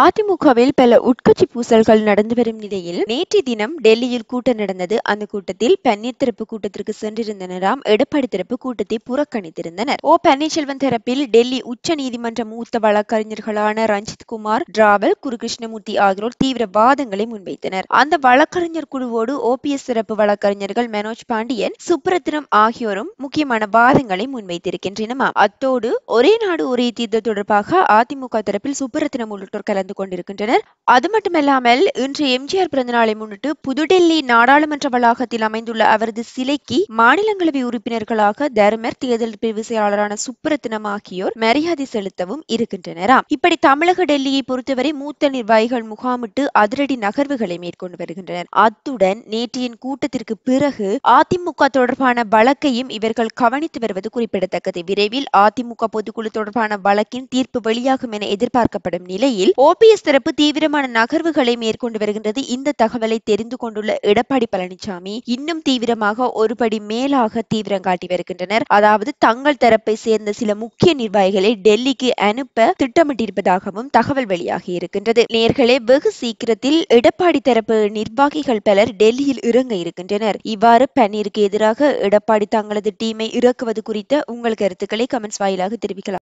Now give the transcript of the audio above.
அதிமுகவில் பல உட்கட்சி பூசல்கள் நடந்து வரும் நிலையில் நேற்று தினம் டெல்லியில் கூட்டம் நடந்தது. அந்த கூட்டத்தில் பன்னீர் தரப்பு கூட்டத்திற்கு சென்றிருந்தனராம் எடப்பாடி தரப்பு கூட்டத்தை புறக்கணித்திருந்தனர். ஓ பன்னீர்செல்வம் தரப்பில் டெல்லி உச்ச நீதிமன்ற மூத்த வழக்கறிஞர்களான ரஞ்சித் குமார் டிராவல் குரு கிருஷ்ணமூர்த்தி ஆகியோர் தீவிர வாதங்களை முன்வைத்தனர். அந்த வழக்கறிஞர் குழுவோடு ஓபிஎஸ் சிறப்பு வழக்கறிஞர்கள் மனோஜ் பாண்டியன் சுப்ரத்னம் ஆகியோரும் முக்கியமான வாதங்களை முன்வைத்திருக்கின்றனமா அத்தோடு ஒரே நாடு ஒரே தீர்வு தொடர்பாக அதிமுக தரப்பில் சுப்ரத்னம் உள்ளிட்டோர் நடந்து கொண்டிருக்கின்றனர். அது மட்டுமல்லாமல் இன்று எம்ஜிஆர் பிறந்த நாளை முன்னிட்டு புதுடெல்லி நாடாளுமன்ற வளாகத்தில் அமைந்துள்ள அவரது சிலைக்கு மாநிலங்களவை உறுப்பினர்களாக தர்மர் தேர்தல் பிரிவு செயலாளரான சுப்ரத்தினம் ஆகியோர் மரியாதை செலுத்தவும் இருக்கின்றனராம். இப்படி தமிழக டெல்லியை பொறுத்தவரை மூத்த நிர்வாகிகள் முகாமிட்டு அதிரடி நகர்வுகளை மேற்கொண்டு வருகின்றனர். அத்துடன் நேற்றையின் கூட்டத்திற்கு பிறகு அதிமுக தொடர்பான வழக்கையும் இவர்கள் கவனித்து வருவது குறிப்பிடத்தக்கது. விரைவில் அதிமுக பொதுக்குழு தொடர்பான வழக்கின் தீர்ப்பு வெளியாகும் என எதிர்பார்க்கப்படும் நிலையில் ஓ ஓபிஎஸ் தரப்பு தீவிரமான நகர்வுகளை மேற்கொண்டு வருகின்றது. இந்த தகவலை தெரிந்து கொண்டுள்ள எடப்பாடி பழனிசாமி இன்னும் தீவிரமாக ஒருபடி மேலாக தீவிரம் காட்டி வருகின்றனர். அதாவது தங்கள் தரப்பை சேர்ந்த சில முக்கிய நிர்வாகிகளை டெல்லிக்கு அனுப்ப திட்டமிட்டிருப்பதாகவும் தகவல் வெளியாகி இருக்கின்றது. நேர்களே வெகு சீக்கிரத்தில் எடப்பாடி தரப்பு நிர்வாகிகள் பலர் டெல்லியில் இறங்க இருக்கின்றனர். இவ்வாறு பன்னீருக்கு எதிராக எடப்பாடி தங்களது டீமை இறக்குவது குறித்த உங்கள் கருத்துக்களை கமெண்ட்ஸ் வாயிலாக தெரிவிக்கலாம்.